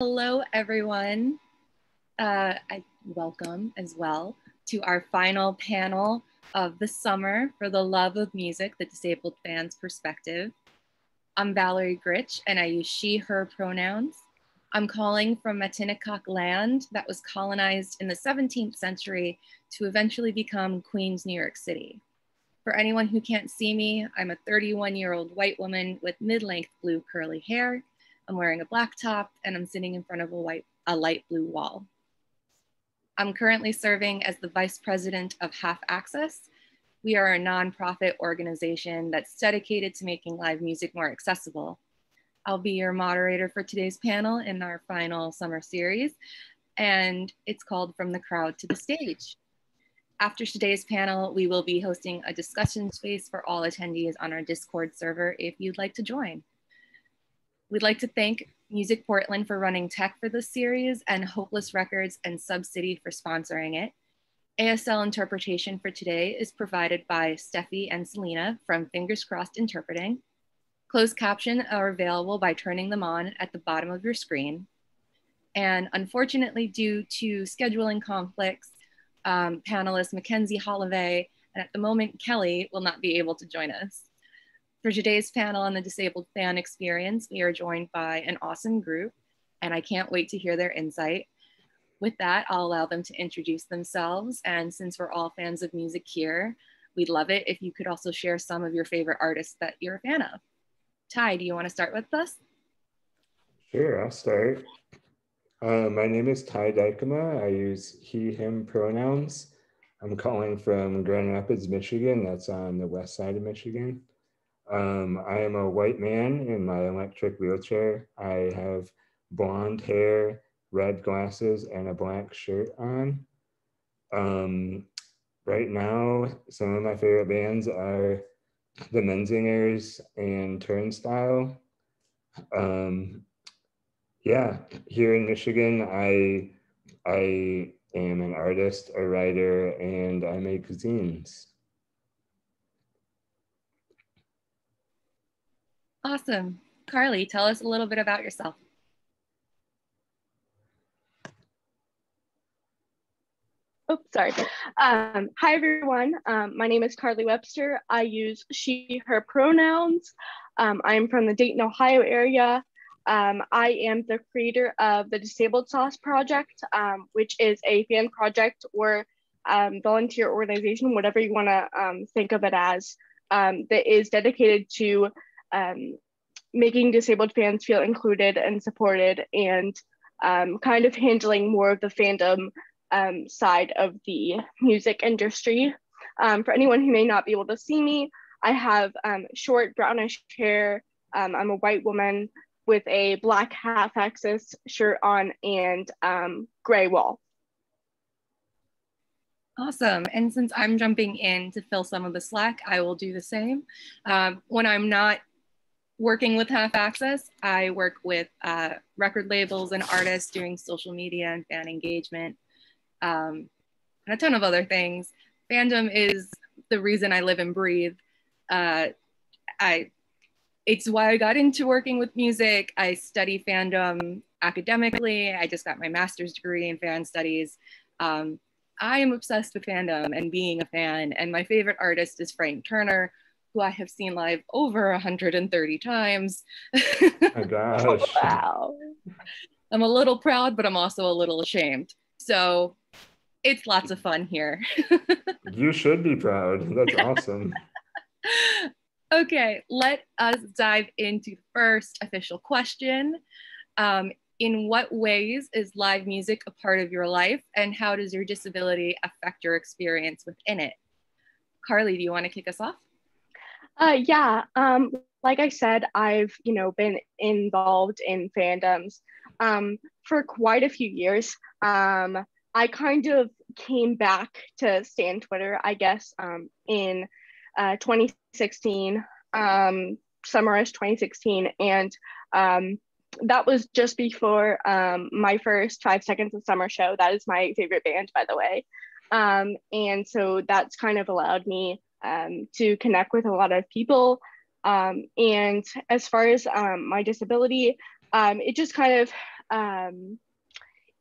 Hello, everyone. Uh, I welcome as well to our final panel of the summer for the love of music, the disabled fans perspective. I'm Valerie Gritsch and I use she, her pronouns. I'm calling from Matinecock land that was colonized in the 17th century to eventually become Queens, New York City. For anyone who can't see me, I'm a 31 year old white woman with mid length blue curly hair I'm wearing a black top and I'm sitting in front of a white, a light blue wall. I'm currently serving as the vice president of Half Access. We are a nonprofit organization that's dedicated to making live music more accessible. I'll be your moderator for today's panel in our final summer series, and it's called From the Crowd to the Stage. After today's panel, we will be hosting a discussion space for all attendees on our Discord server if you'd like to join. We'd like to thank Music Portland for running tech for this series and Hopeless Records and Sub City for sponsoring it. ASL interpretation for today is provided by Steffi and Selena from Fingers Crossed Interpreting. Closed caption are available by turning them on at the bottom of your screen. And unfortunately, due to scheduling conflicts, um, panelist Mackenzie Holloway and at the moment Kelly will not be able to join us. For today's panel on the disabled fan experience, we are joined by an awesome group, and I can't wait to hear their insight. With that, I'll allow them to introduce themselves. And since we're all fans of music here, we'd love it if you could also share some of your favorite artists that you're a fan of. Ty, do you want to start with us? Sure, I'll start. Uh, my name is Ty Dykema. I use he, him pronouns. I'm calling from Grand Rapids, Michigan. That's on the west side of Michigan. Um, I am a white man in my electric wheelchair. I have blonde hair, red glasses, and a black shirt on. Um, right now, some of my favorite bands are the Menzingers and Turnstile. Um, yeah, here in Michigan, I I am an artist, a writer, and I make zines. Awesome. Carly, tell us a little bit about yourself. Oh, sorry. Um, hi, everyone. Um, my name is Carly Webster. I use she, her pronouns. Um, I'm from the Dayton, Ohio area. Um, I am the creator of the Disabled Sauce Project, um, which is a fan project or um, volunteer organization, whatever you want to think of it as, that is dedicated to um, making disabled fans feel included and supported and um, kind of handling more of the fandom um, side of the music industry. Um, for anyone who may not be able to see me, I have um, short brownish hair. Um, I'm a white woman with a black Half Access shirt on and gray wall. Awesome. And since I'm jumping in to fill some of the slack, I will do the same. Um, when I'm not working with Half Access, I work with uh, record labels and artists doing social media and fan engagement, um, and a ton of other things. Fandom is the reason I live and breathe. Uh, I, it's why I got into working with music. I study fandom academically. I just got my master's degree in fan studies. Um, I am obsessed with fandom and being a fan, and my favorite artist is Frank Turner who I have seen live over 130 times. Oh gosh. wow. I'm a little proud, but I'm also a little ashamed. So it's lots of fun here. you should be proud. That's awesome. okay, let us dive into the first official question. Um, in what ways is live music a part of your life, and how does your disability affect your experience within it? Carly, do you want to kick us off? Uh, yeah, um, like I said, I've you know been involved in fandoms um, for quite a few years. Um, I kind of came back to Stan Twitter, I guess, um, in uh, 2016, um, summerish 2016, and um, that was just before um, my first Five Seconds of Summer show. That is my favorite band, by the way. Um, and so that's kind of allowed me um, to connect with a lot of people. Um, and as far as um, my disability, um, it just kind of um,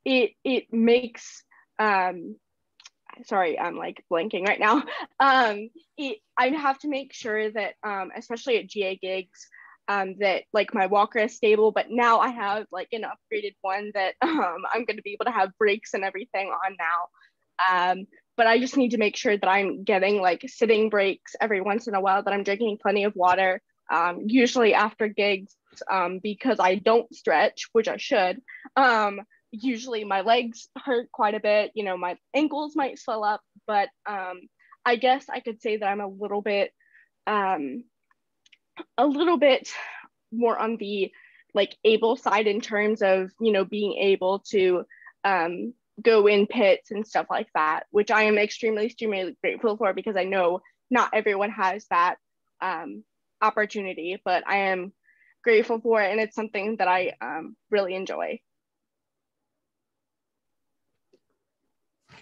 it it makes um, sorry, I'm like blanking right now. Um, it, I have to make sure that, um, especially at GA gigs, um, that like my walker is stable. But now I have like an upgraded one that um, I'm going to be able to have brakes and everything on now. Um, but I just need to make sure that I'm getting like sitting breaks every once in a while, that I'm drinking plenty of water, um, usually after gigs, um, because I don't stretch, which I should. Um, usually my legs hurt quite a bit, you know, my ankles might swell up, but um, I guess I could say that I'm a little bit, um, a little bit more on the like able side in terms of, you know, being able to um, go in pits and stuff like that, which I am extremely, extremely grateful for because I know not everyone has that um, opportunity, but I am grateful for it and it's something that I um, really enjoy.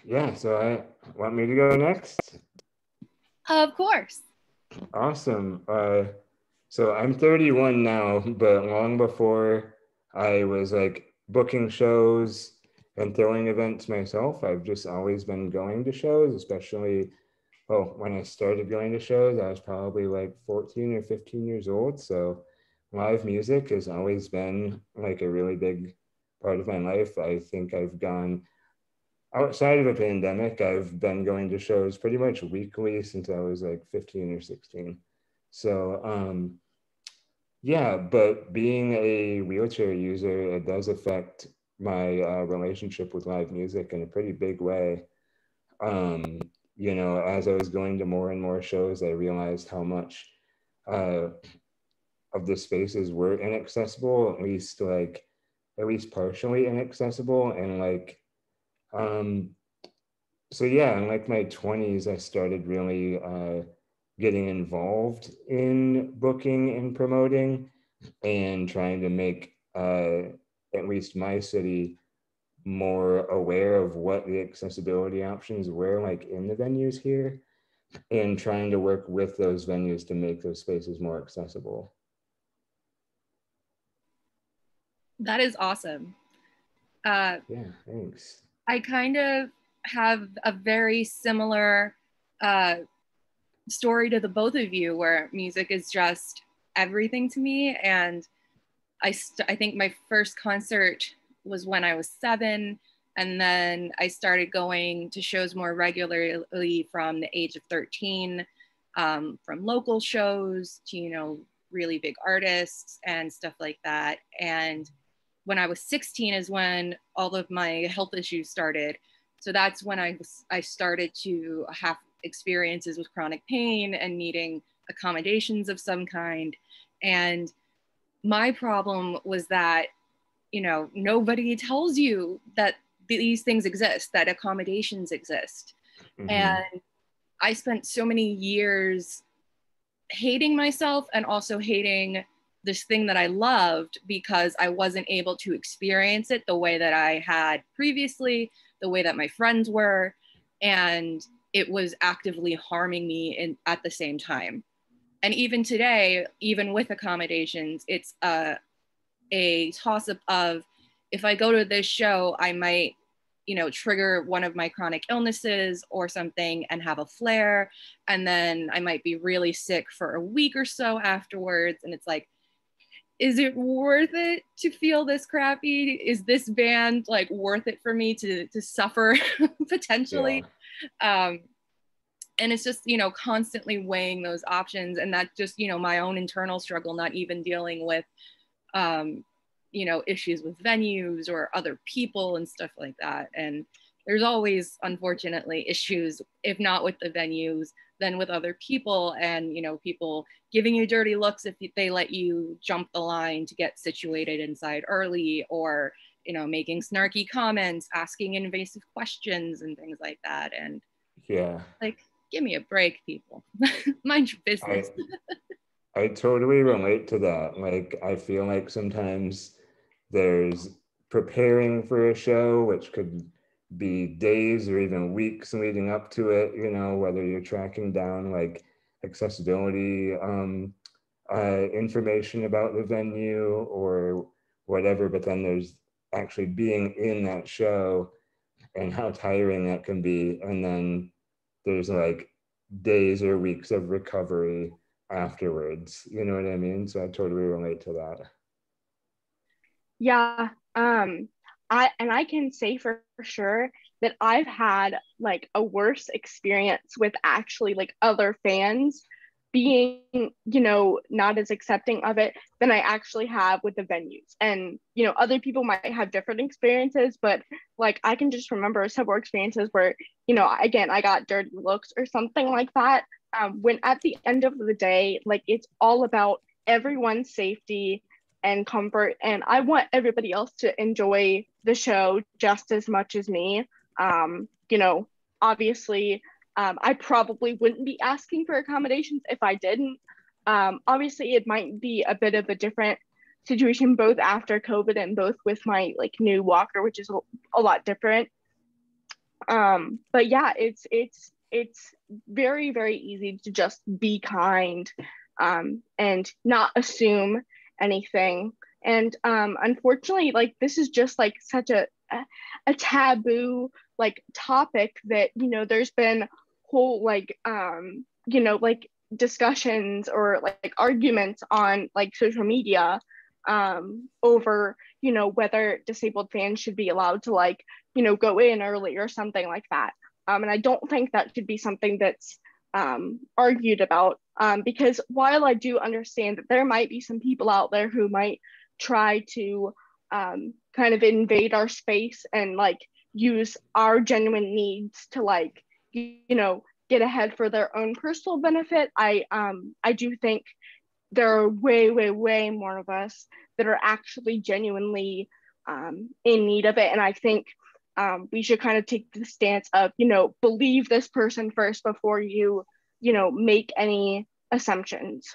Yeah, so I want me to go next. Of course. Awesome. Uh, so I'm 31 now, but long before I was like booking shows and throwing events myself, I've just always been going to shows, especially well, when I started going to shows, I was probably like 14 or 15 years old. So live music has always been like a really big part of my life. I think I've gone outside of a pandemic, I've been going to shows pretty much weekly since I was like 15 or 16. So, um, yeah, but being a wheelchair user, it does affect my uh, relationship with live music in a pretty big way. Um, you know, as I was going to more and more shows, I realized how much uh, of the spaces were inaccessible, at least like, at least partially inaccessible. And like, um, so yeah, in like my 20s, I started really uh, getting involved in booking and promoting and trying to make uh, at least my city more aware of what the accessibility options were like in the venues here and trying to work with those venues to make those spaces more accessible. That is awesome. Uh, yeah, thanks. I kind of have a very similar uh, story to the both of you, where music is just everything to me. And I, st- I think my first concert was when I was seven. And then I started going to shows more regularly from the age of 13, um, from local shows to, you know, really big artists and stuff like that. And when I was 16 is when all of my health issues started. So that's when I was, I started to have experiences with chronic pain and needing accommodations of some kind. And my problem was that, you know, nobody tells you that these things exist, that accommodations exist. Mm-hmm. And I spent so many years hating myself and also hating this thing that I loved because I wasn't able to experience it the way that I had previously, the way that my friends were, and it was actively harming me in, at the same time. And even today, even with accommodations, it's a, a toss up of if I go to this show, I might, you know, trigger one of my chronic illnesses or something and have a flare. And then I might be really sick for a week or so afterwards. And it's like, is it worth it to feel this crappy is this band like worth it for me to to suffer potentially yeah. um and it's just you know constantly weighing those options and that's just you know my own internal struggle not even dealing with um you know issues with venues or other people and stuff like that. And there's always unfortunately issues if not with the venues then with other people and you know people giving you dirty looks if they let you jump the line to get situated inside early or you know making snarky comments asking invasive questions and things like that. And yeah. like give me a break people. Mind your business. I, I totally relate to that. Like i feel like sometimes there's preparing for a show which could be days or even weeks leading up to it, you know, whether you're tracking down like accessibility um, uh, information about the venue or whatever, but then there's actually being in that show and how tiring that can be. And then there's like days or weeks of recovery afterwards. You know what I mean? So I totally relate to that. Yeah. Um, I and I can say for sure that I've had like a worse experience with actually like other fans being you know not as accepting of it than i actually have with the venues. And you know other people might have different experiences but like i can just remember several experiences where you know again i got dirty looks or something like that. Um, when at the end of the day like it's all about everyone's safety and comfort and i want everybody else to enjoy the show just as much as me. Um, you know obviously um, I probably wouldn't be asking for accommodations if I didn't. Um, obviously, it might be a bit of a different situation both after COVID and both with my like new walker, which is a, lot different. Um, but yeah, it's it's it's very very easy to just be kind um, and not assume anything. And um, unfortunately, like this is just like such a a taboo like topic that you know there's been whole like um you know like discussions or like arguments on like social media um over you know whether disabled fans should be allowed to like you know go in early or something like that. Um and i don't think that should be something that's um argued about. Um because while i do understand that there might be some people out there who might try to um kind of invade our space and like use our genuine needs to like you know get ahead for their own personal benefit i um i do think there are way way way more of us that are actually genuinely um, in need of it. And i think um, we should kind of take the stance of you know believe this person first before you you know make any assumptions.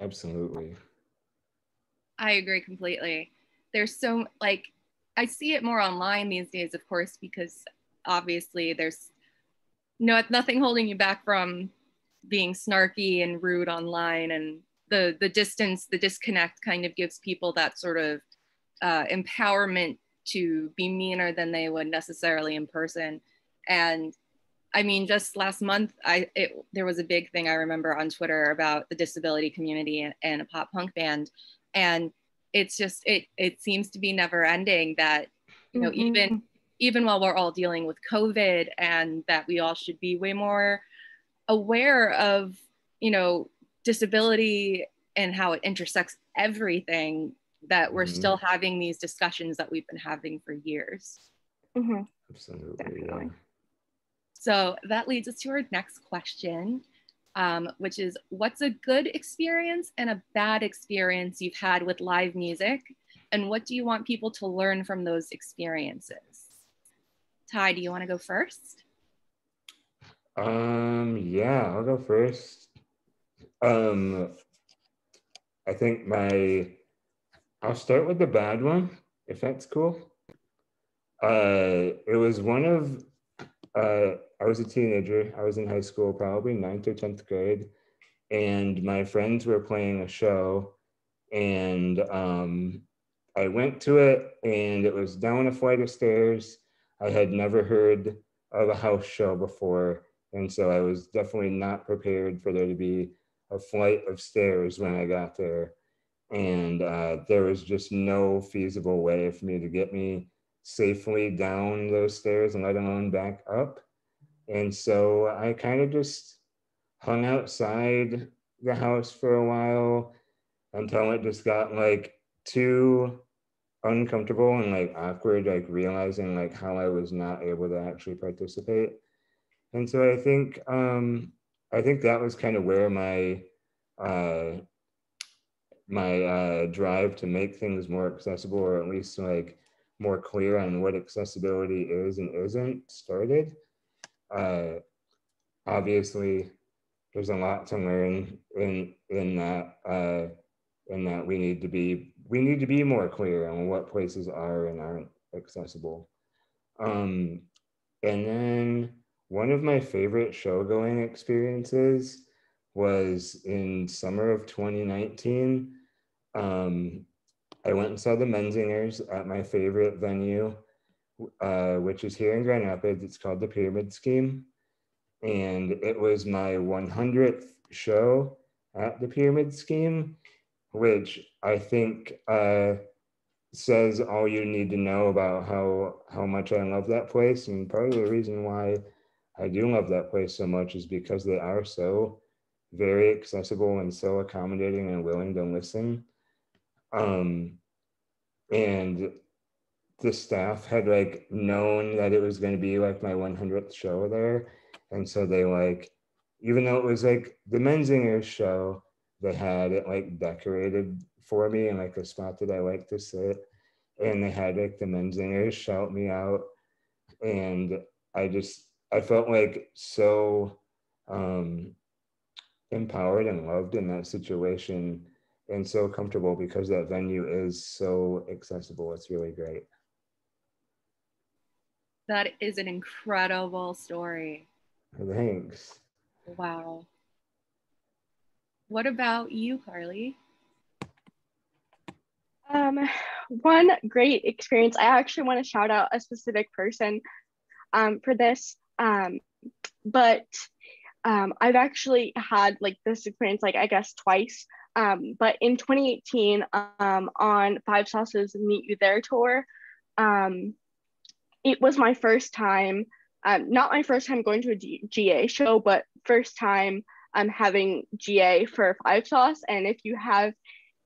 Absolutely. I agree completely. There's so like i see it more online these days of course because obviously there's no nothing holding you back from being snarky and rude online and the the distance the disconnect kind of gives people that sort of uh, empowerment to be meaner than they would necessarily in person and i mean just last month i it, there was a big thing i remember on twitter about the disability community and, and a pop punk band and it's just it it seems to be never ending that you know mm-hmm. even even while we're all dealing with COVID and that we all should be way more aware of, you know, disability and how it intersects everything, that we're mm-hmm. still having these discussions that we've been having for years. Mm-hmm. Absolutely. Yeah. So that leads us to our next question, um, which is what's a good experience and a bad experience you've had with live music? And what do you want people to learn from those experiences? Ty, do you want to go first? Um, yeah, I'll go first. Um, I think my, I'll start with the bad one, if that's cool. Uh, it was one of, uh, I was a teenager. I was in high school, probably ninth or 10th grade. And my friends were playing a show. And um, I went to it, and it was down a flight of stairs I had never heard of a house show before. And so I was definitely not prepared for there to be a flight of stairs when I got there. And uh, there was just no feasible way for me to get me safely down those stairs and let alone back up. And so I kind of just hung outside the house for a while until it just got like too uncomfortable and like awkward, like realizing like how I was not able to actually participate. And so I think um, I think that was kind of where my uh, my uh, drive to make things more accessible, or at least like more clear on what accessibility is and isn't, started. Uh, obviously, there's a lot to learn in in that uh, in that we need to be we need to be more clear on what places are and aren't accessible. Um, and then one of my favorite show going experiences was in summer of 2019. Um, I went and saw the Menzingers at my favorite venue, uh, which is here in Grand Rapids. It's called the Pyramid Scheme. And it was my 100th show at the Pyramid Scheme, which I think uh, says all you need to know about how, how much I love that place. And part of the reason why I do love that place so much is because they are so very accessible and so accommodating and willing to listen. Um, and the staff had like known that it was going to be like my 100th show there. And so they like, even though it was like the Menzingers show, they had it like decorated for me and like a spot that I like to sit. And they had like the men's Menzingers shout me out. And I just, I felt like so um, empowered and loved in that situation and so comfortable because that venue is so accessible. It's really great. That is an incredible story. Thanks. Wow. What about you, Carly? Um, one great experience. I actually want to shout out a specific person um, for this. Um, but um, I've actually had like this experience, like I guess twice. Um, but in 2018, um, on Five Sauce's Meet You There tour, um, it was my first time, um, not my first time going to a G- GA show, but first time um, having GA for Five Sauce. And if you have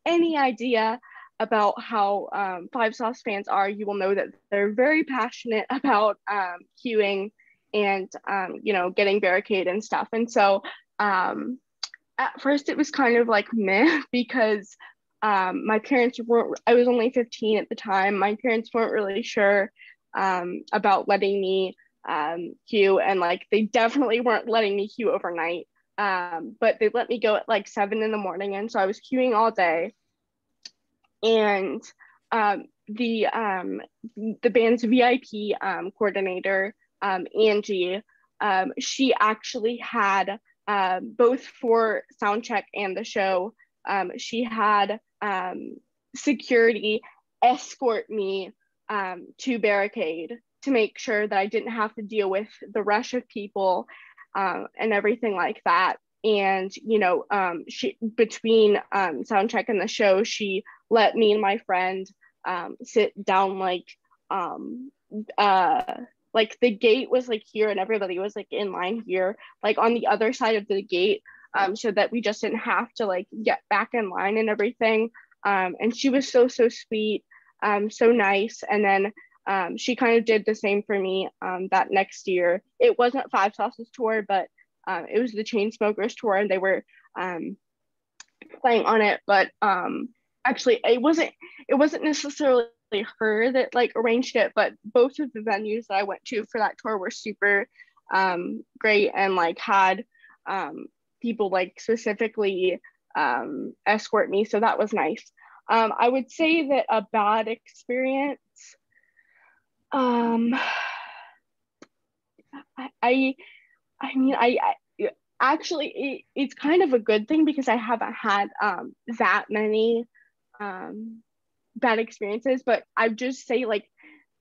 any idea about how um, Five Sauce fans are, you will know that they're very passionate about um, queuing and um, you know getting barricade and stuff. And so um, at first it was kind of like meh because um, my parents weren't i was only 15 at the time. My parents weren't really sure um, about letting me um, queue. And like they definitely weren't letting me queue overnight um, but they let me go at like seven in the morning and so i was queuing all day. And um, the um, the band's vip um, coordinator um, Angie, um, she actually had uh, both for soundcheck and the show, she had security escort me to barricade to make sure that I didn't have to deal with the rush of people uh, and everything like that. And you know, um, she between um, soundcheck and the show, she let me and my friend sit down like um, uh, like the gate was like here and everybody was like in line here like on the other side of the gate um so that we just didn't have to like get back in line and everything um and she was so so sweet um so nice and then um she kind of did the same for me um that next year it wasn't five sauces tour but um it was the Chainsmokers tour and they were um playing on it but um actually it wasn't it wasn't necessarily her that like arranged it, but both of the venues that I went to for that tour were super um, great and like had people like specifically escort me. So that was nice. I would say that a bad experience. Um, I, I mean, I, I actually it, it's kind of a good thing because I haven't had um, that many um, bad experiences, but I just say like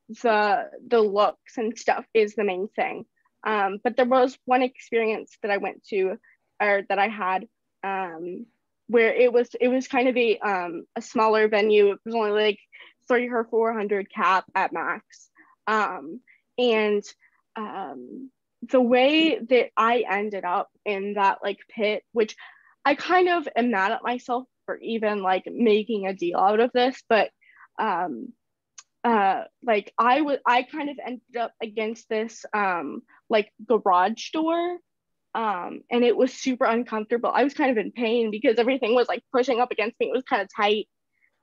the the looks and stuff is the main thing. Um, but there was one experience that I went to or that I had um, where it was it was kind of a um, a smaller venue. It was only like three or four hundred cap at max, um, and um, the way that I ended up in that like pit, which I kind of am mad at myself for even like making a deal out of this, but um, uh, like I was, I kind of ended up against this um, like garage door, um, and it was super uncomfortable. I was kind of in pain because everything was like pushing up against me. It was kind of tight,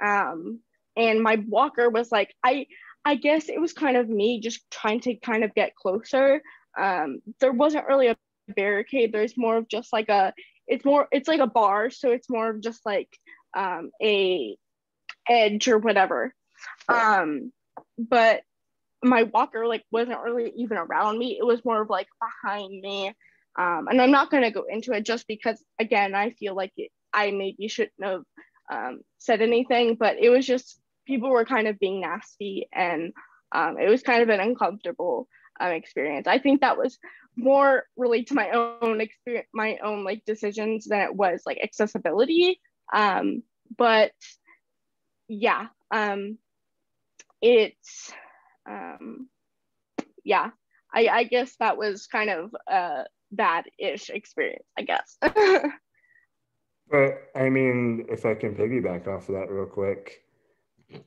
um, and my walker was like, I, I guess it was kind of me just trying to kind of get closer. Um, there wasn't really a barricade. There's more of just like a it's more it's like a bar so it's more of just like um, a edge or whatever um but my walker like wasn't really even around me it was more of like behind me um and i'm not going to go into it just because again i feel like it, i maybe shouldn't have um, said anything but it was just people were kind of being nasty and um, it was kind of an uncomfortable um, experience. I think that was more related to my own experience, my own like decisions than it was like accessibility. Um, but yeah, um, it's um, yeah, I, I guess that was kind of a bad-ish experience, I guess. but I mean, if I can piggyback off of that real quick,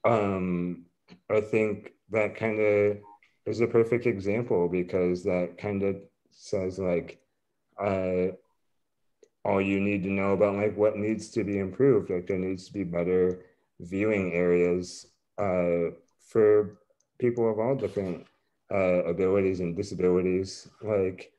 um, I think that kind of is a perfect example because that kind of says like uh, all you need to know about like what needs to be improved. Like there needs to be better viewing areas uh, for people of all different uh, abilities and disabilities. Like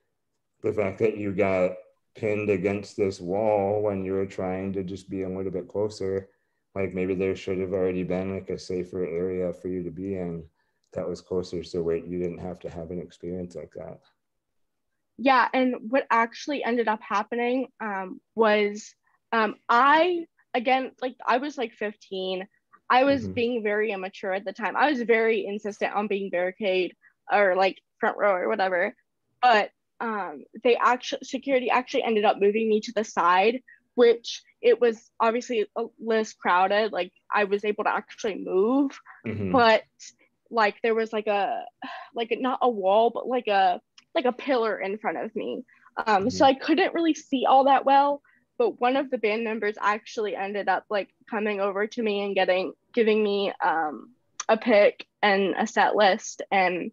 the fact that you got pinned against this wall when you were trying to just be a little bit closer like maybe there should have already been like a safer area for you to be in that was closer so wait you didn't have to have an experience like that. Yeah and what actually ended up happening um, was um, i again like i was like 15 i was mm-hmm. being very immature at the time. I was very insistent on being barricade or like front row or whatever. But um, they actually security actually ended up moving me to the side which it was obviously less crowded like i was able to actually move mm-hmm. but like there was like a like not a wall but like a like a pillar in front of me um mm-hmm. so i couldn't really see all that well but one of the band members actually ended up like coming over to me and getting giving me um a pick and a set list and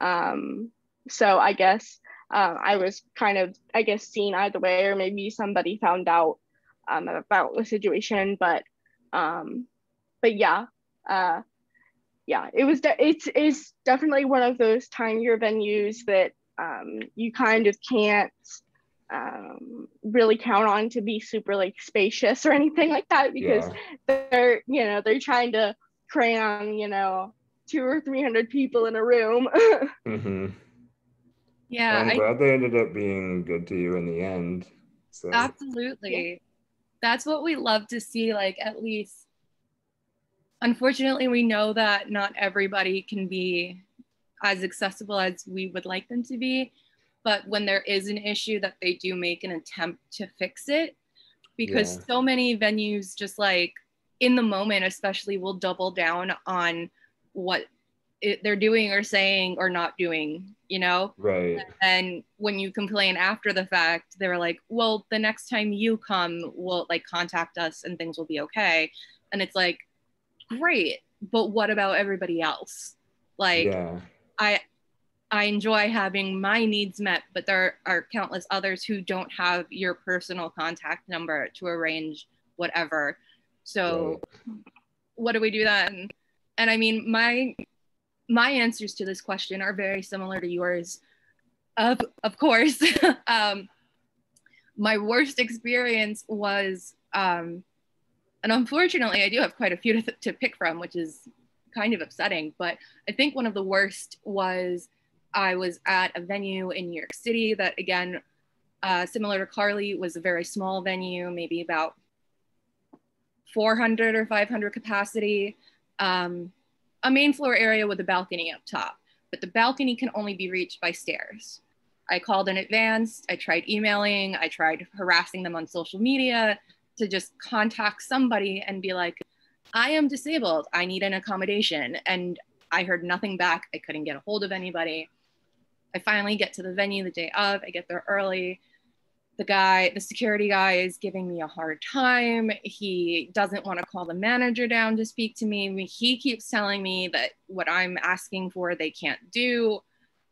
um so i guess um, I was kind of, I guess, seen either way, or maybe somebody found out um, about the situation. But, um, but yeah, uh, yeah, it was. De- it's is definitely one of those tinier venues that um, you kind of can't um, really count on to be super like spacious or anything like that because yeah. they're you know they're trying to cram you know two or three hundred people in a room. mm-hmm. Yeah, I'm I, glad they ended up being good to you in the end. So. Absolutely, yeah. That's what we love to see. Like at least unfortunately, we know that not everybody can be as accessible as we would like them to be. But when there is an issue, that they do make an attempt to fix it because yeah. so many venues just like in the moment, especially, will double down on what it, they're doing or saying or not doing, you know? Right. And when you complain after the fact, they're like, well, the next time you come, we'll like contact us and things will be okay. And it's like, great but what about everybody else like yeah. i i enjoy having my needs met but there are countless others who don't have your personal contact number to arrange whatever so right. what do we do then and i mean my my answers to this question are very similar to yours of of course um my worst experience was um and unfortunately, I do have quite a few to, to pick from, which is kind of upsetting. But I think one of the worst was I was at a venue in New York City that, again, uh, similar to Carly, was a very small venue, maybe about 400 or 500 capacity, um, a main floor area with a balcony up top. But the balcony can only be reached by stairs. I called in advance. I tried emailing. I tried harassing them on social media to just contact somebody and be like, I am disabled. I need an accommodation. And I heard nothing back. I couldn't get a hold of anybody. I finally get to the venue the day of. I get there early. The guy, the security guy is giving me a hard time. He doesn't want to call the manager down to speak to me. He keeps telling me that what I'm asking for, they can't do.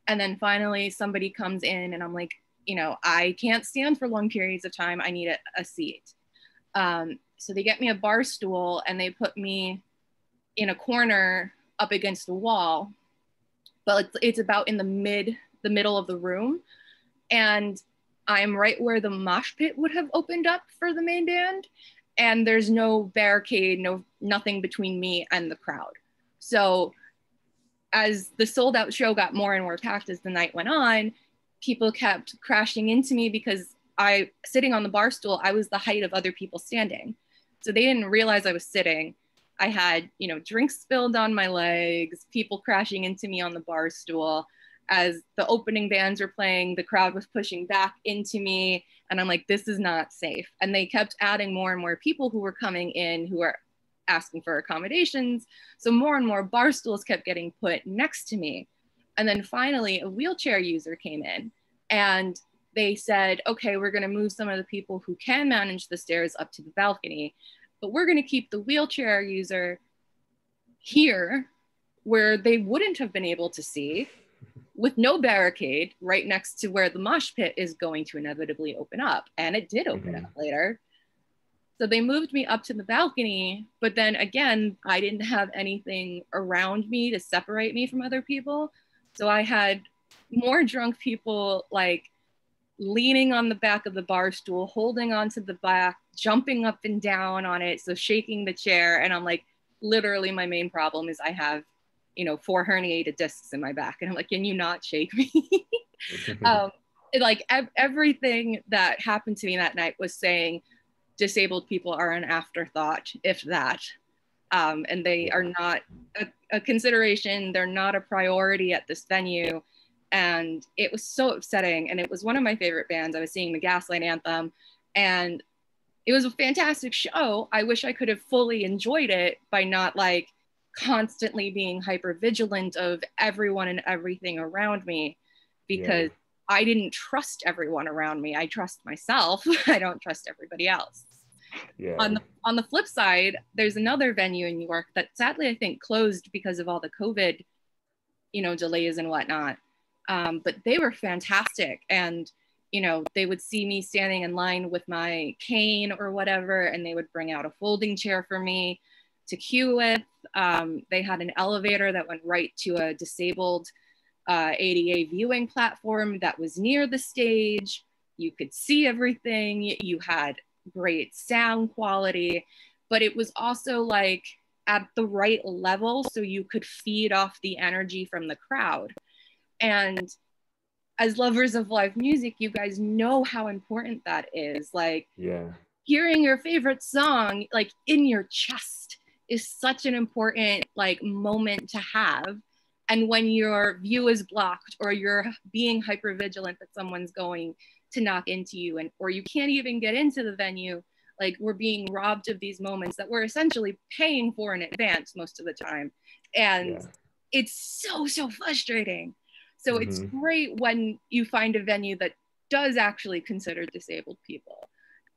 And then finally, somebody comes in, and I'm like, you know, I can't stand for long periods of time. I need a, a seat. Um, so they get me a bar stool and they put me in a corner up against the wall, but it's, it's about in the mid, the middle of the room. And I'm right where the mosh pit would have opened up for the main band. And there's no barricade, no nothing between me and the crowd. So as the sold out show got more and more packed as the night went on, people kept crashing into me because I sitting on the bar stool, I was the height of other people standing. So they didn't realize I was sitting. I had, you know, drinks spilled on my legs, people crashing into me on the bar stool. As the opening bands were playing, the crowd was pushing back into me. And I'm like, this is not safe. And they kept adding more and more people who were coming in who are asking for accommodations. So more and more bar stools kept getting put next to me. And then finally, a wheelchair user came in and they said, okay, we're going to move some of the people who can manage the stairs up to the balcony, but we're going to keep the wheelchair user here where they wouldn't have been able to see with no barricade right next to where the mosh pit is going to inevitably open up. And it did open mm-hmm. up later. So they moved me up to the balcony, but then again, I didn't have anything around me to separate me from other people. So I had more drunk people like leaning on the back of the bar stool, holding onto the back, jumping up and down on it, so shaking the chair. And I'm like, literally, my main problem is I have, you know, four herniated discs in my back, and I'm like, can you not shake me? um, it, like ev- everything that happened to me that night was saying disabled people are an afterthought, if that. Um, and they are not a, a consideration. They're not a priority at this venue and it was so upsetting and it was one of my favorite bands i was seeing the gaslight anthem and it was a fantastic show i wish i could have fully enjoyed it by not like constantly being hyper vigilant of everyone and everything around me because yeah. i didn't trust everyone around me i trust myself i don't trust everybody else yeah. on the on the flip side there's another venue in new york that sadly i think closed because of all the covid you know delays and whatnot um, but they were fantastic. And, you know, they would see me standing in line with my cane or whatever, and they would bring out a folding chair for me to queue with. Um, they had an elevator that went right to a disabled uh, ADA viewing platform that was near the stage. You could see everything. You had great sound quality, but it was also like at the right level so you could feed off the energy from the crowd. And as lovers of live music, you guys know how important that is. Like, yeah, hearing your favorite song like in your chest is such an important like moment to have. And when your view is blocked or you're being hyper vigilant that someone's going to knock into you and or you can't even get into the venue, like we're being robbed of these moments that we're essentially paying for in advance most of the time. And yeah. it's so, so frustrating. So mm-hmm. it's great when you find a venue that does actually consider disabled people.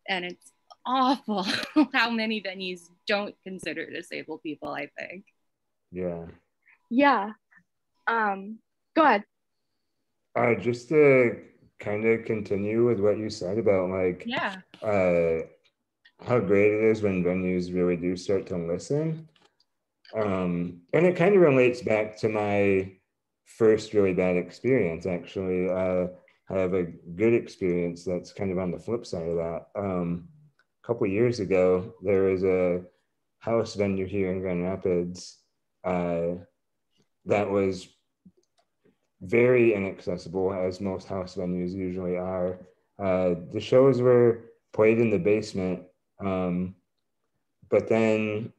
And it's awful how many venues don't consider disabled people, I think. Yeah. Yeah. Um, go ahead. Uh, just to kind of continue with what you said about like yeah uh, how great it is when venues really do start to listen. Um, and it kind of relates back to my first really bad experience actually uh, i have a good experience that's kind of on the flip side of that um, a couple years ago there was a house venue here in grand rapids uh, that was very inaccessible as most house venues usually are uh, the shows were played in the basement um, but then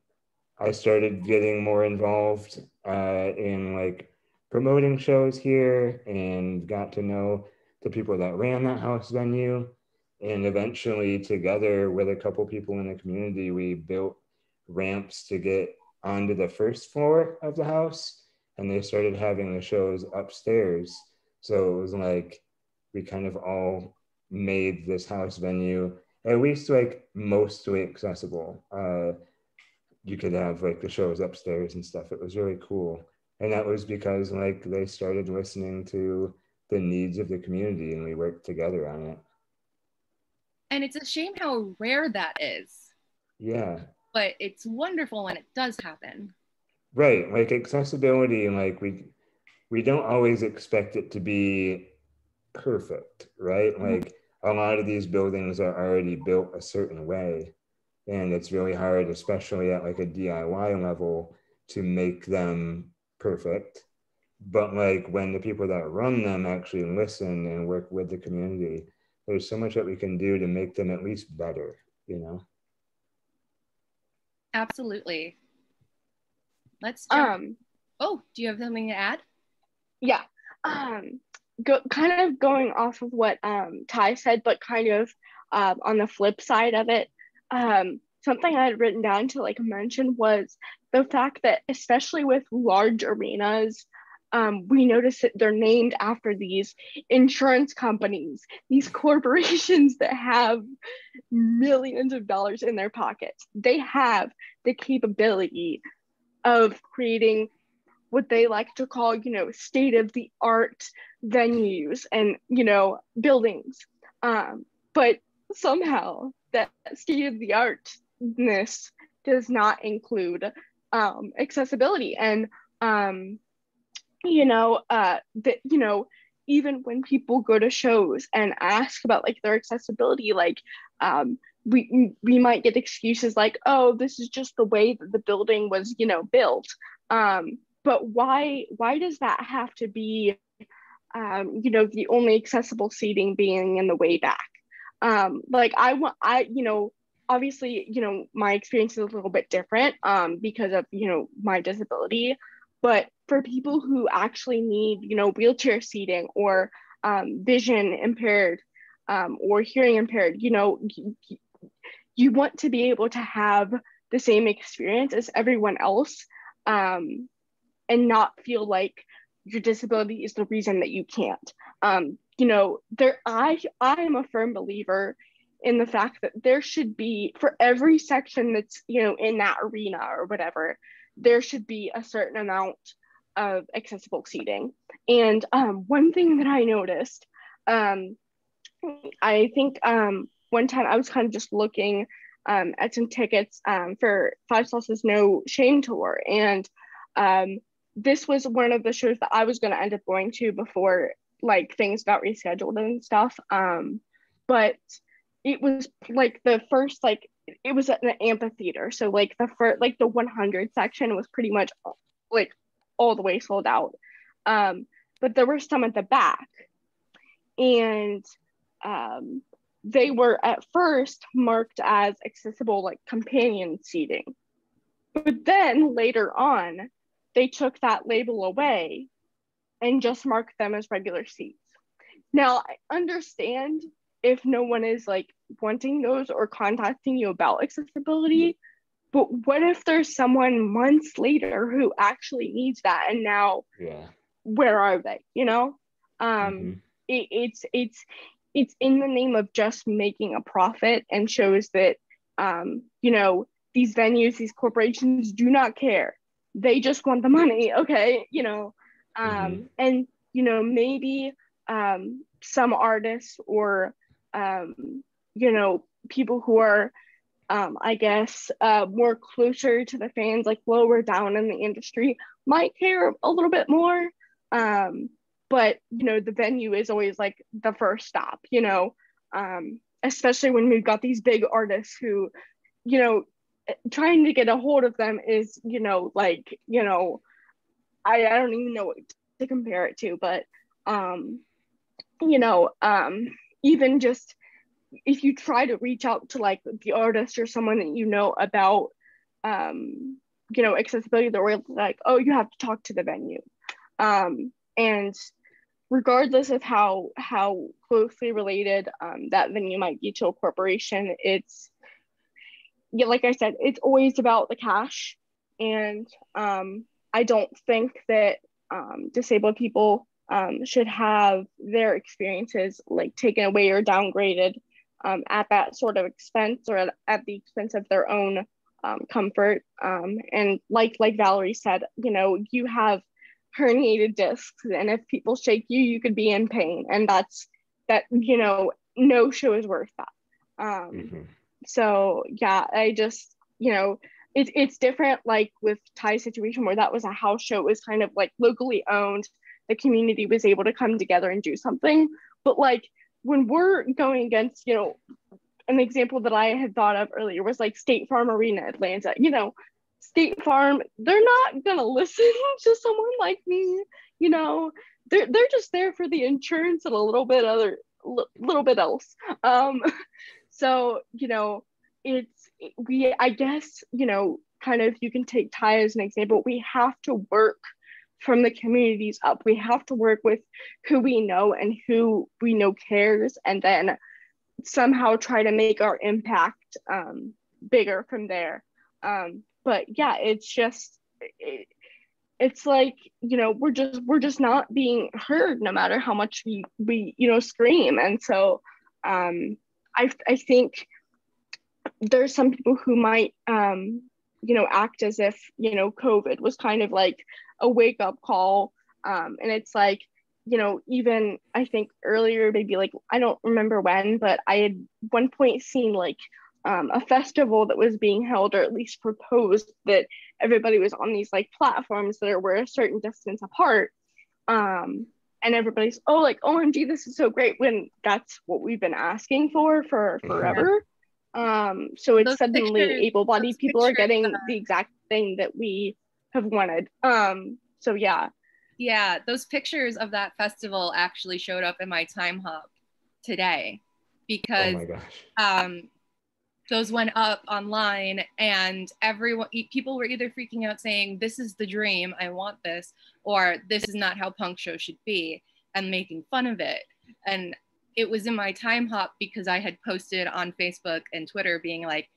i started getting more involved uh, in like promoting shows here and got to know the people that ran that house venue. And eventually, together with a couple people in the community, we built ramps to get onto the first floor of the house. And they started having the shows upstairs. So it was like we kind of all made this house venue at least like mostly accessible. Uh, you could have like the shows upstairs and stuff. It was really cool and that was because like they started listening to the needs of the community and we worked together on it and it's a shame how rare that is. Yeah. But it's wonderful when it does happen. Right. Like accessibility like we we don't always expect it to be perfect right? Mm-hmm. like a lot of these buildings are already built a certain way and it's really hard especially at like a diy level to make them perfect. But like when the people that run them actually listen and work with the community there's so much that we can do to make them at least better you know absolutely let's jump. Um, oh, do you have something to add? yeah. Um, go, kind of going off of what um, Ty said, but kind of um, on the flip side of it, um, something I had written down to like mention was the fact that especially with large arenas, um, we notice that they're named after these insurance companies, these corporations that have millions of dollars in their pockets. They have the capability of creating what they like to call, you know, state of the art venues and, you know, buildings. Um, but somehow that state of the artness does not include um, accessibility. And, um, you know, uh, that, you know, even when people go to shows and ask about like their accessibility, like um, we we might get excuses like, oh, this is just the way that the building was, you know, built. Um, but why why does that have to be um, you know the only accessible seating being in the way back um, like i want i you know obviously you know my experience is a little bit different um, because of you know my disability but for people who actually need you know wheelchair seating or um, vision impaired um, or hearing impaired you know you, you want to be able to have the same experience as everyone else um, and not feel like your disability is the reason that you can't. Um, you know, there I I am a firm believer in the fact that there should be for every section that's you know in that arena or whatever, there should be a certain amount of accessible seating. And um, one thing that I noticed, um, I think um, one time I was kind of just looking um, at some tickets um, for 5SOS's No Shame tour, and um, this was one of the shows that I was going to end up going to before like things got rescheduled and stuff. But it was like the first like it was an amphitheater, so like the first like the 100 section was pretty much like all the way sold out. Um, but there were some at the back, and um, they were at first marked as accessible like companion seating, but then later on they took that label away and just marked them as regular seats. Now, I understand if no one is like wanting those or contacting you about accessibility, but what if there's someone months later who actually needs that and now Yeah. where are they? You know? Um Mhm. it, it's it's it's in the name of just making a profit and shows that um, you know, these venues, these corporations do not care they just want the money okay you know um Mhm. and you know maybe um some artists or um you know people who are um i guess uh more closer to the fans like lower down in the industry might care a little bit more. Um but you know the venue is always like the first stop you know? Um especially when we've got these big artists who you know trying to get a hold of them is you know like you know i, I don't even know what to compare it to but um you know um even just if you try to reach out to like the artist or someone that you know about um you know accessibility they're like oh you have to talk to the venue um and regardless of how how closely related um, that venue might be to a corporation it's yeah, like I said, it's always about the cash. And um, I don't think that um, disabled people um, should have their experiences like taken away or downgraded um, at that sort of expense or at, at the expense of their own um, comfort. Um, and like like Valerie said, you know, you have herniated discs, and if people shake you, you could be in pain, and that's that. You know, no show is worth that. Um, Mhm. so yeah i just you know it's it's different like with ty's situation where that was a house show it was kind of like locally owned the community was able to come together and do something but like when we're going against you know an example that i had thought of earlier was like state farm arena atlanta. You know state farm they're not gonna listen to someone like me you know? They're, they're just there for the insurance and a little bit other little bit else. Um so you know it's we i guess you know kind of you can take Ty as an example. We have to work from the communities up. We have to work with who we know and who we know cares, and then somehow try to make our impact um, bigger from there. Um, but yeah, it's just it, it's like you know we're just we're just not being heard no matter how much we we you know scream, and so um, I I think there's some people who might um, you know act as if you know COVID was kind of like a wake up call. Um, and it's like, you know, even I think earlier, maybe like, I don't remember when, but I had one point seen like um, a festival that was being held, or at least proposed that everybody was on these like platforms that are, were a certain distance apart. Um, and everybody's, oh, like, OMG, this is so great when that's what we've been asking for for forever. Um, so it's those suddenly able bodied people are getting the exact thing that we have wanted. Um, so yeah. Yeah, those pictures of that festival actually showed up in my Timehop today because oh um, those went up online and everyone people were either freaking out saying this is the dream i want this or this is not how punk show should be and making fun of it and it was in my Timehop because i had posted on facebook and twitter being like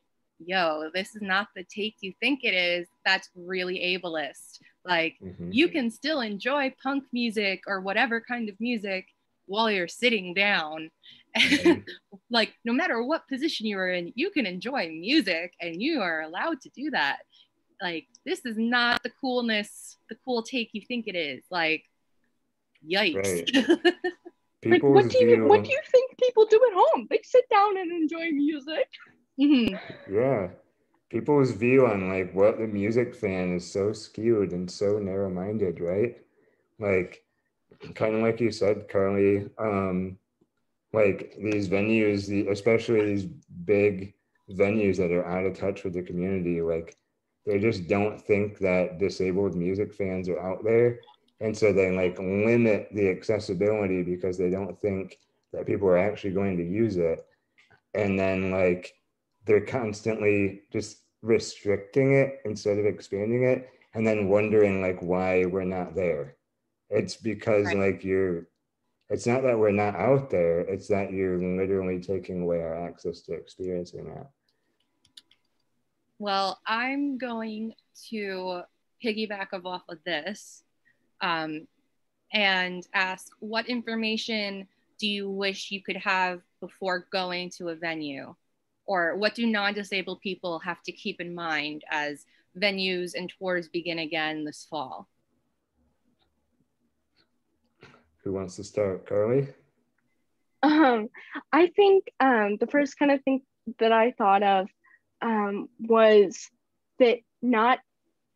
yo, this is not the take you think it is. That's really ableist. Like, mm-hmm. you can still enjoy punk music or whatever kind of music while you're sitting down. Mm-hmm. like, no matter what position you are in, you can enjoy music and you are allowed to do that. Like, this is not the coolness, the cool take you think it is. Like, yikes. Right. like, what do you what do you think people do at home? They sit down and enjoy music. Mm-hmm. Yeah. People's view on like what the music fan is so skewed and so narrow minded, right? Like, kind of like you said, Carly, um, like these venues, the, especially these big venues that are out of touch with the community, like they just don't think that disabled music fans are out there. And so they like limit the accessibility because they don't think that people are actually going to use it. And then like they're constantly just restricting it instead of expanding it and then wondering like why we're not there. It's because right. like you're it's not that we're not out there it's that you're literally taking away our access to experiencing that well i'm going to piggyback off of this um, and ask what information do you wish you could have before going to a venue or what do non-disabled people have to keep in mind as venues and tours begin again this fall? Who wants to start, Carly? Um, I think um, the first kind of thing that I thought of um, was that not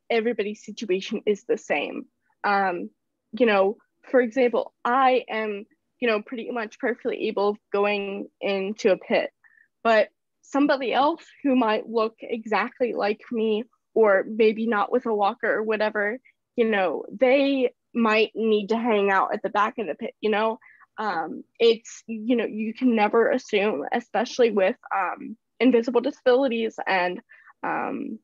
everybody's situation is the same. Um, you know, for example, I am, you know, pretty much perfectly able going into a pit, but somebody else who might look exactly like me or maybe not with a walker or whatever you know they might need to hang out at the back of the pit you know? Um, it's you know you can never assume especially with um, invisible disabilities and um,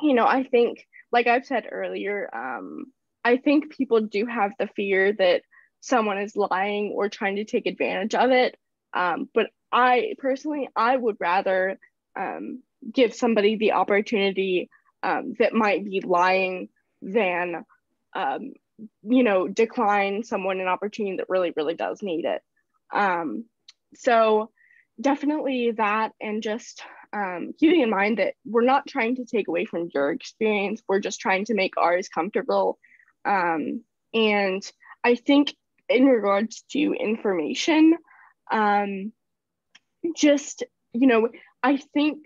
you know i think like i've said earlier um, i think people do have the fear that someone is lying or trying to take advantage of it um, but I personally, I would rather um, give somebody the opportunity um, that might be lying than, um, you know, decline someone an opportunity that really, really does need it. Um, so definitely that, and just um, keeping in mind that we're not trying to take away from your experience. We're just trying to make ours comfortable. Um, and I think in regards to information, um, just, you know, I think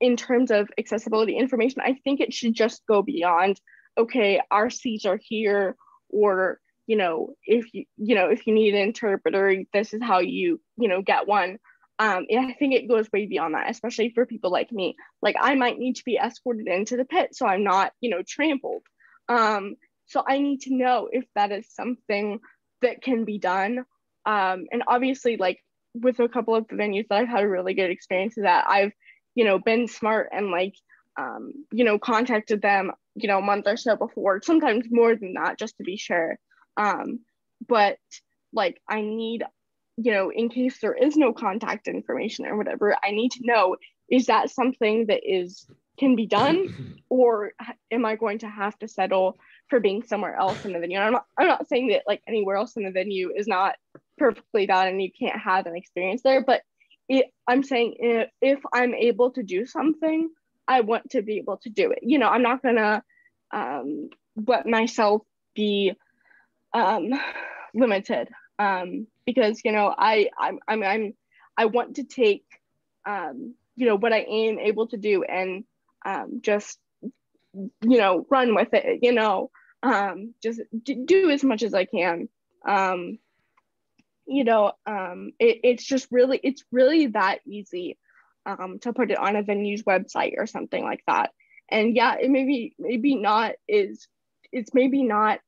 in terms of accessibility information, I think it should just go beyond, okay, our seats are here, or, you know, if you, you know, if you need an interpreter, this is how you, you know, get one. Um, and I think it goes way beyond that, especially for people like me. Like I might need to be escorted into the pit so I'm not, you know, trampled. Um, so I need to know if that is something that can be done. Um, and obviously, like with a couple of the venues that I've had a really good experiences at, I've, you know, been smart and like um, you know, contacted them, you know, a month or so before, sometimes more than that, just to be sure. Um, but like, I need, you know, in case there is no contact information or whatever, I need to know is that something that is can be done, or am I going to have to settle for being somewhere else in the venue? And I'm not, I'm not saying that like anywhere else in the venue is not perfectly done and you can't have an experience there, but it, I'm saying if, I'm able to do something, I want to be able to do it. You know, I'm not gonna um, let myself be um, limited um, because you know I I'm I'm, I'm I want to take um, you know what I am able to do and um, just you know run with it. You know, um, just do as much as I can. Um, you know, um, it, it's just really it's really that easy um, to put it on a venue's website or something like that. And yeah, it maybe maybe not is it's maybe not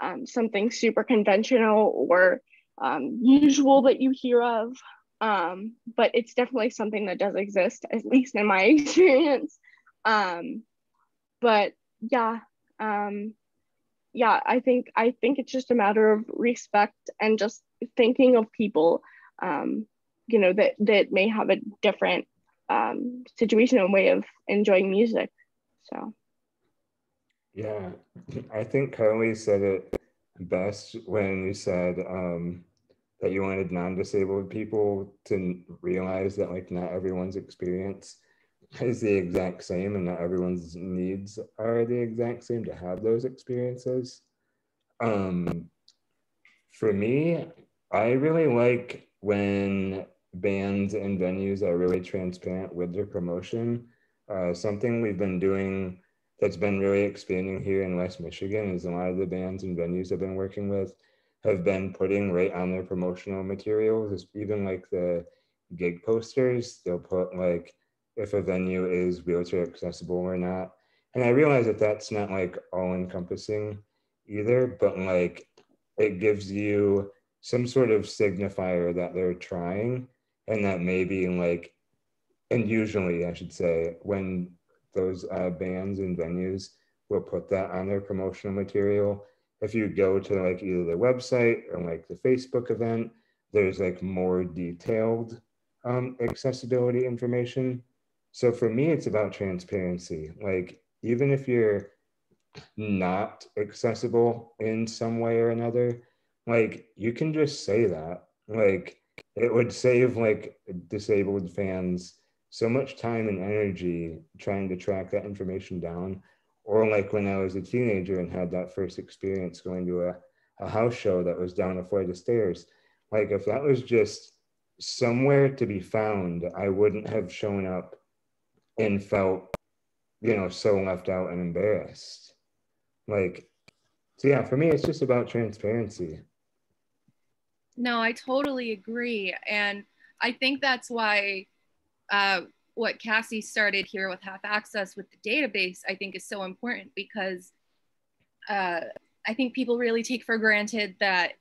um, something super conventional or um, usual that you hear of, um, but it's definitely something that does exist, at least in my experience. Um, but yeah, um, yeah, I think I think it's just a matter of respect and just thinking of people, um, you know, that that may have a different um, situation and way of enjoying music. So. Yeah, I think Carly said it best when you said um, that you wanted non-disabled people to realize that like not everyone's experience is the exact same and not everyone's needs are the exact same to have those experiences. Um, for me, I really like when bands and venues are really transparent with their promotion. Uh, something we've been doing that's been really expanding here in West Michigan is a lot of the bands and venues I've been working with have been putting right on their promotional materials, even like the gig posters, they'll put like if a venue is wheelchair accessible or not. And I realize that that's not like all encompassing either, but like it gives you some sort of signifier that they're trying and that maybe like and usually i should say when those uh, bands and venues will put that on their promotional material if you go to like either the website or like the facebook event there's like more detailed um, accessibility information so for me it's about transparency. Like even if you're not accessible in some way or another like you can just say that. Like it would save like disabled fans so much time and energy trying to track that information down. Or like when i was a teenager and had that first experience going to a, a house show that was down a flight of stairs like if that was just somewhere to be found i wouldn't have shown up and felt you know so left out and embarrassed like so yeah for me it's just about transparency no, I totally agree. And I think that's why uh, what Cassie started here with half access with the database, I think is so important because uh, I think people really take for granted that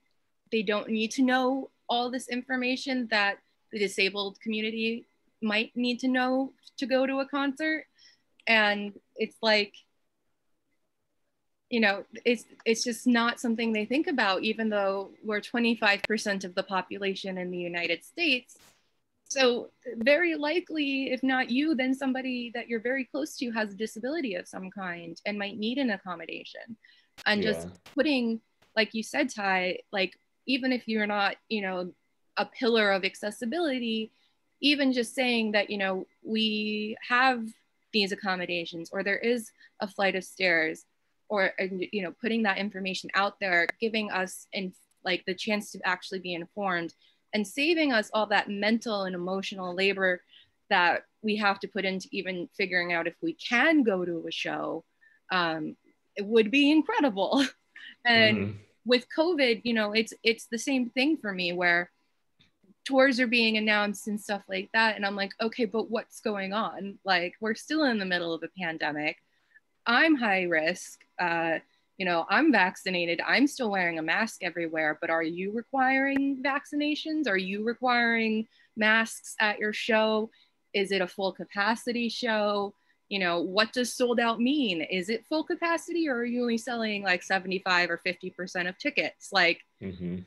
they don't need to know all this information that the disabled community might need to know to go to a concert. And it's like, you know, it's it's just not something they think about, even though we're 25% of the population in the United States. So very likely, if not you, then somebody that you're very close to has a disability of some kind and might need an accommodation. And yeah. just putting, like you said, Ty, like even if you're not, you know, a pillar of accessibility, even just saying that, you know, we have these accommodations or there is a flight of stairs or you know putting that information out there giving us in like the chance to actually be informed and saving us all that mental and emotional labor that we have to put into even figuring out if we can go to a show um, it would be incredible and mm. with covid you know it's it's the same thing for me where tours are being announced and stuff like that and i'm like okay but what's going on like we're still in the middle of a pandemic I'm high risk. Uh, you know, I'm vaccinated. I'm still wearing a mask everywhere, but are you requiring vaccinations? Are you requiring masks at your show? Is it a full capacity show? you know, what does sold out mean? Is it full capacity or are you only selling like 75 or 50% of tickets? Like, mm-hmm.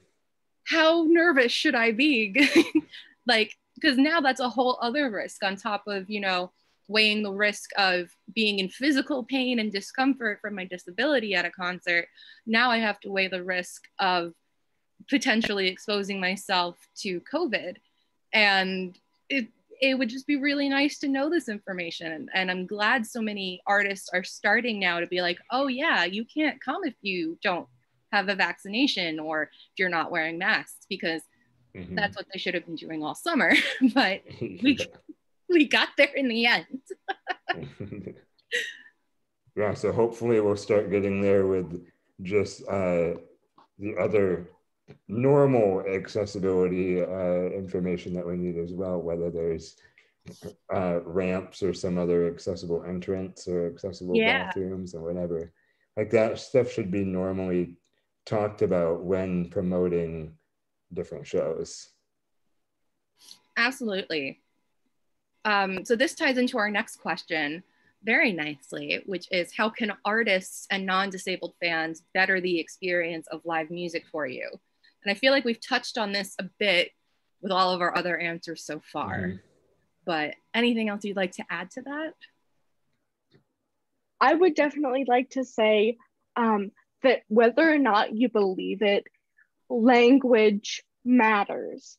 How nervous should I be? like, because now that's a whole other risk on top of, you know, weighing the risk of being in physical pain and discomfort from my disability at a concert. Now I have to weigh the risk of potentially exposing myself to COVID. And it, it would just be really nice to know this information. And I'm glad so many artists are starting now to be like, oh, yeah, you can't come if you don't have a vaccination or if you're not wearing masks, because mm-hmm. that's what they should have been doing all summer. but we, we got there in the end. yeah, so hopefully we'll start getting there with just uh, the other normal accessibility uh, information that we need as well, whether there's uh, ramps or some other accessible entrance or accessible yeah. bathrooms or whatever. Like that stuff should be normally talked about when promoting different shows. Absolutely. Um, so this ties into our next question very nicely, which is how can artists and non-disabled fans better the experience of live music for you? And I feel like we've touched on this a bit with all of our other answers so far. Mm-hmm. But anything else you'd like to add to that? I would definitely like to say um, that whether or not you believe it, language matters.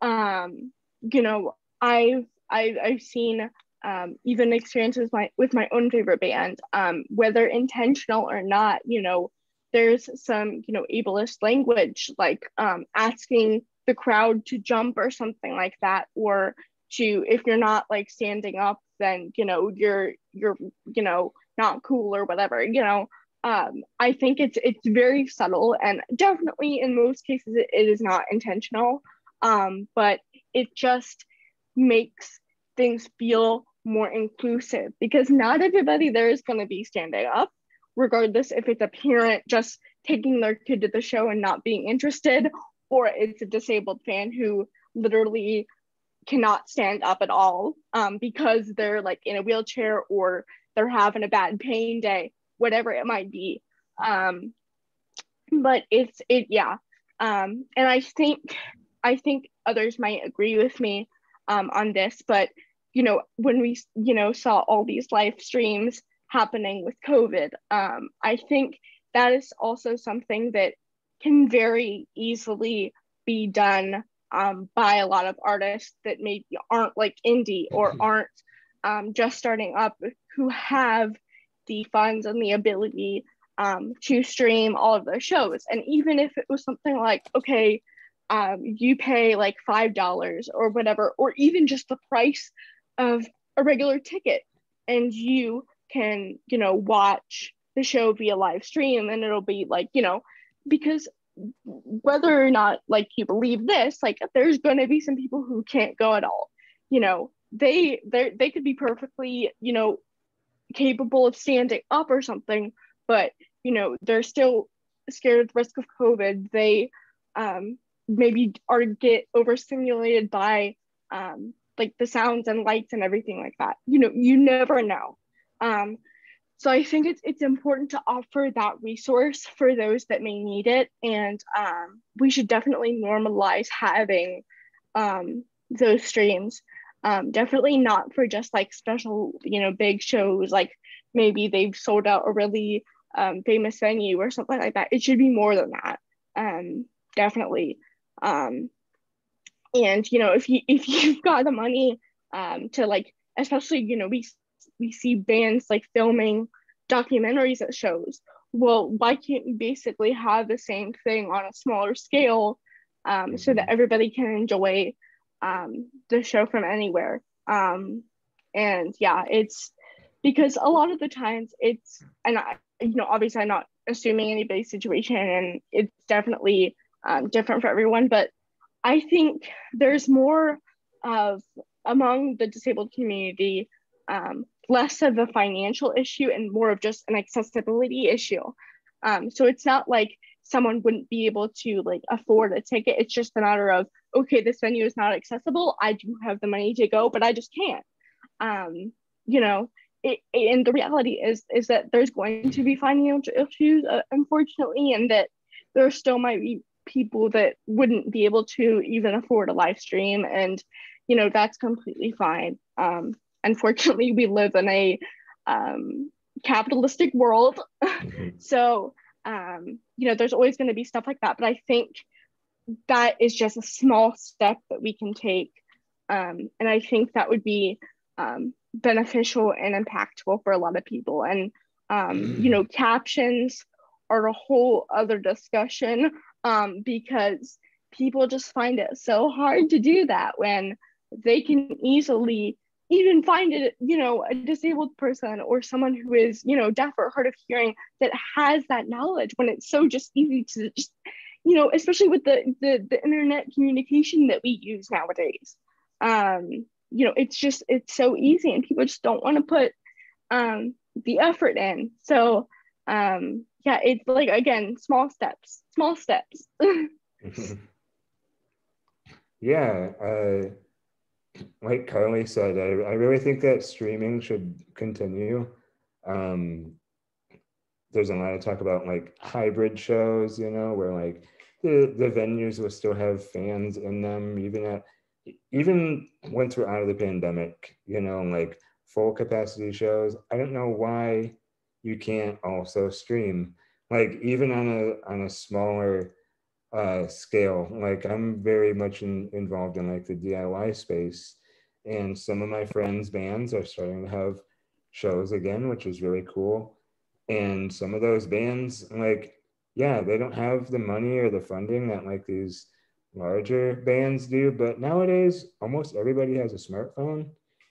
Um, you know, I've I've, I've seen um, even experiences my, with my own favorite band, um, whether intentional or not, you know, there's some, you know, ableist language, like um, asking the crowd to jump or something like that, or to, if you're not like standing up, then, you know, you're, you're, you know, not cool or whatever, you know, um, I think it's, it's very subtle and definitely in most cases it, it is not intentional, um, but it just makes things feel more inclusive because not everybody there is going to be standing up regardless if it's a parent just taking their kid to the show and not being interested, or it's a disabled fan who literally cannot stand up at all um, because they're like in a wheelchair or they're having a bad pain day, whatever it might be. Um, but it's it yeah, um, and I think I think others might agree with me um, on this, but you know when we you know saw all these live streams happening with COVID. Um, I think that is also something that can very easily be done um, by a lot of artists that maybe aren't like indie or mm-hmm. aren't um, just starting up who have the funds and the ability um, to stream all of their shows. And even if it was something like, okay, um, you pay like $5 or whatever, or even just the price of a regular ticket, and you can, you know, watch the show via live stream and it'll be like, you know, because whether or not like you believe this, like there's going to be some people who can't go at all. You know, they they they could be perfectly, you know, capable of standing up or something, but you know, they're still scared of the risk of COVID. They um, maybe are get overstimulated by um, like the sounds and lights and everything like that. You know, you never know. Um, so I think it's it's important to offer that resource for those that may need it, and um, we should definitely normalize having um, those streams. Um, definitely not for just like special, you know, big shows like maybe they've sold out a really um, famous venue or something like that. It should be more than that. Um, definitely. Um, and you know, if you if you've got the money um, to like, especially you know, we we see bands like filming documentaries at shows. Well, why can't we basically have the same thing on a smaller scale um, so that mm-hmm. everybody can enjoy um, the show from anywhere? Um, and yeah, it's because a lot of the times it's, and I, you know, obviously I'm not assuming anybody's situation and it's definitely um, different for everyone, but I think there's more of among the disabled community um, less of a financial issue and more of just an accessibility issue. Um, so it's not like someone wouldn't be able to like afford a ticket. It's just a matter of okay, this venue is not accessible. I do have the money to go, but I just can't. Um, you know, it, and the reality is is that there's going to be financial issues uh, unfortunately and that there still might be people that wouldn't be able to even afford a live stream and you know that's completely fine um, unfortunately we live in a um, capitalistic world mm-hmm. so um, you know there's always going to be stuff like that but i think that is just a small step that we can take um, and i think that would be um, beneficial and impactful for a lot of people. And um, you know captions are a whole other discussion um, because people just find it so hard to do that when they can easily even find it, you know, a disabled person or someone who is, you know, deaf or hard of hearing that has that knowledge when it's so just easy to just, you know, especially with the the, the internet communication that we use nowadays. Um, you know, it's just it's so easy and people just don't want to put um the effort in. So um yeah, it's like again, small steps, small steps. yeah, uh, like Carly said, I, I really think that streaming should continue. Um, there's a lot of talk about like hybrid shows, you know, where like the, the venues will still have fans in them, even at even once we're out of the pandemic, you know, like full capacity shows. I don't know why you can't also stream like even on a on a smaller uh, scale like i'm very much in, involved in like the diy space and some of my friends bands are starting to have shows again which is really cool and some of those bands like yeah they don't have the money or the funding that like these larger bands do but nowadays almost everybody has a smartphone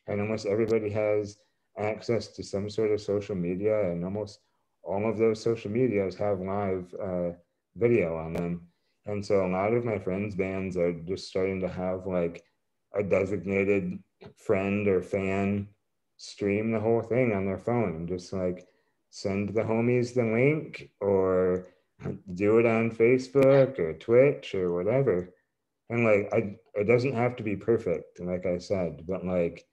and almost everybody has access to some sort of social media and almost all of those social medias have live uh, video on them. And so a lot of my friends' bands are just starting to have like a designated friend or fan stream the whole thing on their phone and just like send the homies the link or do it on Facebook or Twitch or whatever. And like I it doesn't have to be perfect, like I said, but like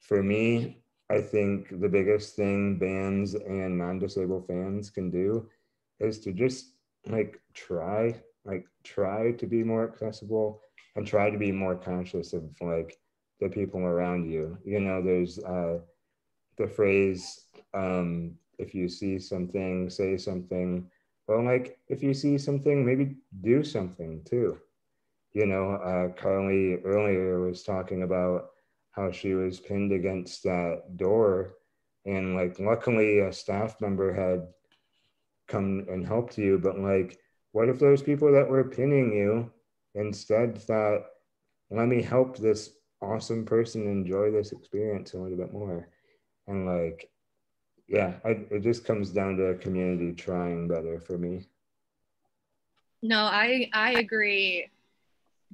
for me, I think the biggest thing bands and non-disabled fans can do is to just like try, like try to be more accessible and try to be more conscious of like the people around you. You know, there's uh, the phrase, um, if you see something, say something. Well, like if you see something, maybe do something too. You know, uh, Carly earlier was talking about how she was pinned against that door and like luckily a staff member had come and helped you but like what if those people that were pinning you instead thought let me help this awesome person enjoy this experience a little bit more? And like yeah I, it just comes down to a community trying better for me. No i i agree.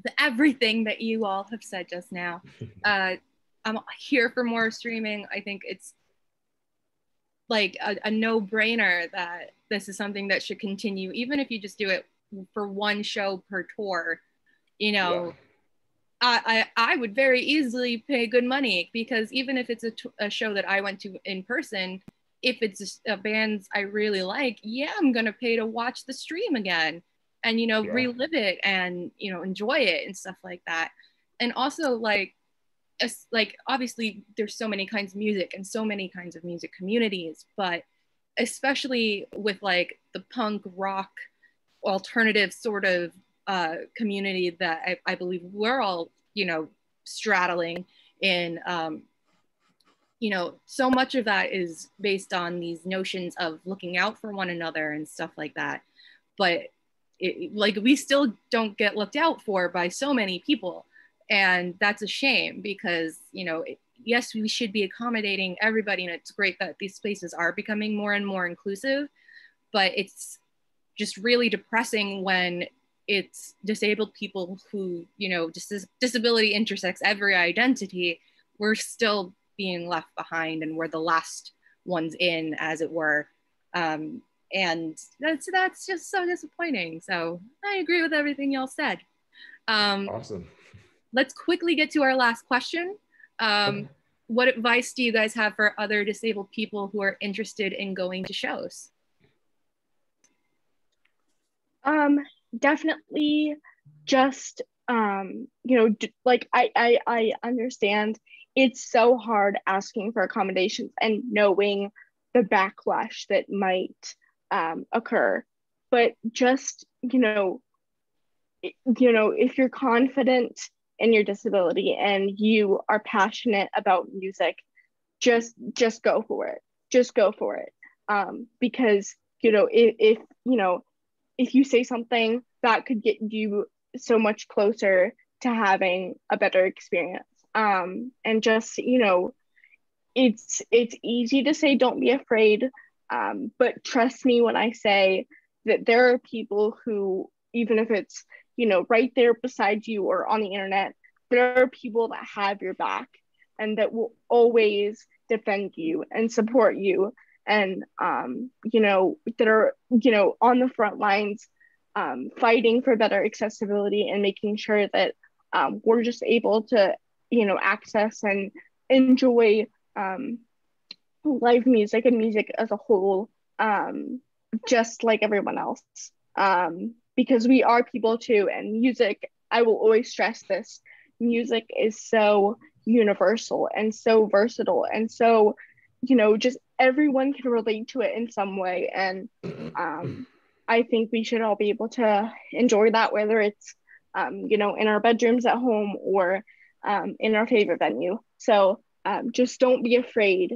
The, everything that you all have said just now. Uh I'm here for more streaming. I think it's like a, a no brainer that this is something that should continue, even if you just do it for one show per tour. You know, yeah. I, I, I would very easily pay good money because even if it's a, t- a show that I went to in person, if it's a, a uh, bands I really like, yeah, I'm gonna pay to watch the stream again and you know yeah. relive it and you know enjoy it and stuff like that. And also like like obviously there's so many kinds of music and so many kinds of music communities but especially with like the punk rock alternative sort of uh, community that I, I, believe we're all you know straddling in um, you know so much of that is based on these notions of looking out for one another and stuff like that. But it, like we still don't get looked out for by so many people and that's a shame because you know yes we should be accommodating everybody and it's great that these spaces are becoming more and more inclusive but it's just really depressing when it's disabled people who you know dis- disability intersects every identity. We're still being left behind and we're the last ones in as it were. Um, and that's that's just so disappointing. So i agree with everything y'all said. Um, awesome let's quickly get to our last question. Um, what advice do you guys have for other disabled people who are interested in going to shows? Um, definitely just um, you know, like I, I I understand it's so hard asking for accommodations and knowing the backlash that might um, occur. But just you know, you know, if you're confident in your disability and you are passionate about music, just just go for it. Just go for it. Um, because you know, if, if you know, if you say something that could get you so much closer to having a better experience. Um, and just you know, it's it's easy to say don't be afraid, um, but trust me when I say that there are people who even if it's you know, right there beside you or on the internet, there are people that have your back and that will always defend you and support you and um, you know that are you know on the front lines um, fighting for better accessibility and making sure that um, we're just able to you know access and enjoy um, live music and music as a whole um, just like everyone else. Um, because we are people too and music i will always stress this music is so universal and so versatile and so you know just everyone can relate to it in some way and um, i think we should all be able to enjoy that whether it's um, you know in our bedrooms at home or um, in our favorite venue. So um, just don't be afraid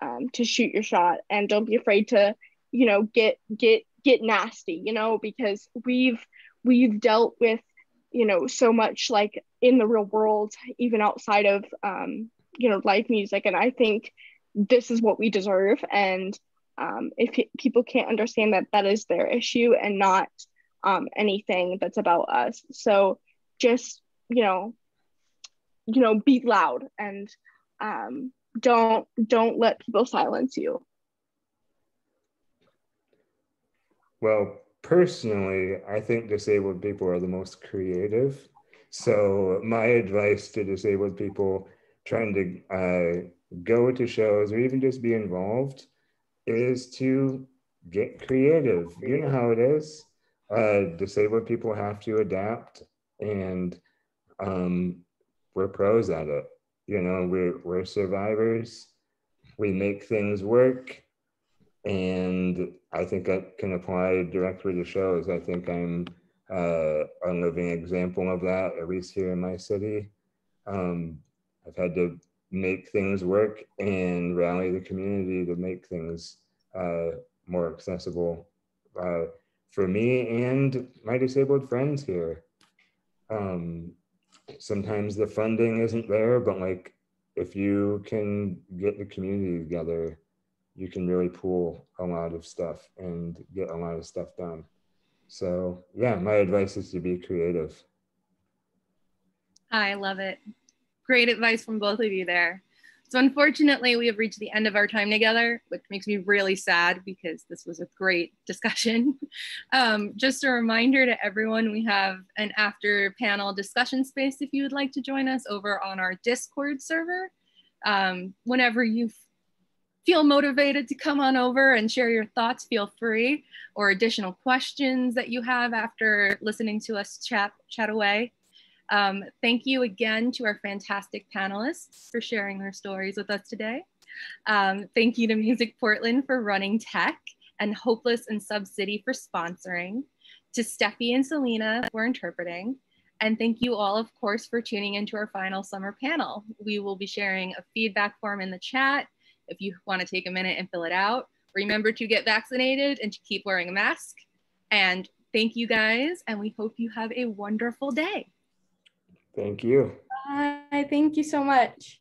um, to shoot your shot and don't be afraid to you know get get get nasty you know because we've we've dealt with you know so much like in the real world even outside of um you know live music. And i think this is what we deserve. And um, if people can't understand that that is their issue and not um, anything that's about us. So just you know you know be loud and um, don't don't let people silence you Well, personally, I think disabled people are the most creative. So, my advice to disabled people trying to uh, go to shows or even just be involved is to get creative. You know how it is. Uh, disabled people have to adapt, and um, we're pros at it. You know, we're, we're survivors. We make things work and I think that can apply directly to shows. I think I'm uh, a living example of that, at least here in my city. Um, I've had to make things work and rally the community to make things uh, more accessible uh, for me and my disabled friends here. Um, sometimes the funding isn't there, but like if you can get the community together, you can really pull a lot of stuff and get a lot of stuff done. So yeah, my advice is to be creative. I love it. Great advice from both of you there. So unfortunately, we have reached the end of our time together, which makes me really sad because this was a great discussion. Um, just a reminder to everyone, we have an after panel discussion space if you would like to join us over on our Discord server. Um, whenever you feel motivated to come on over and share your thoughts, feel free, or additional questions that you have after listening to us chat, chat away. Um, thank you again to our fantastic panelists for sharing their stories with us today. Um, thank you to MusicPortland for running tech and Hopeless and Sub City for sponsoring, to Steffi and Selena for interpreting, and thank you all, of course, for tuning into our final summer panel. We will be sharing a feedback form in the chat if you want to take a minute and fill it out. Remember to get vaccinated and to keep wearing a mask. And thank you guys, and we hope you have a wonderful day. Thank you. Bye. Thank you so much.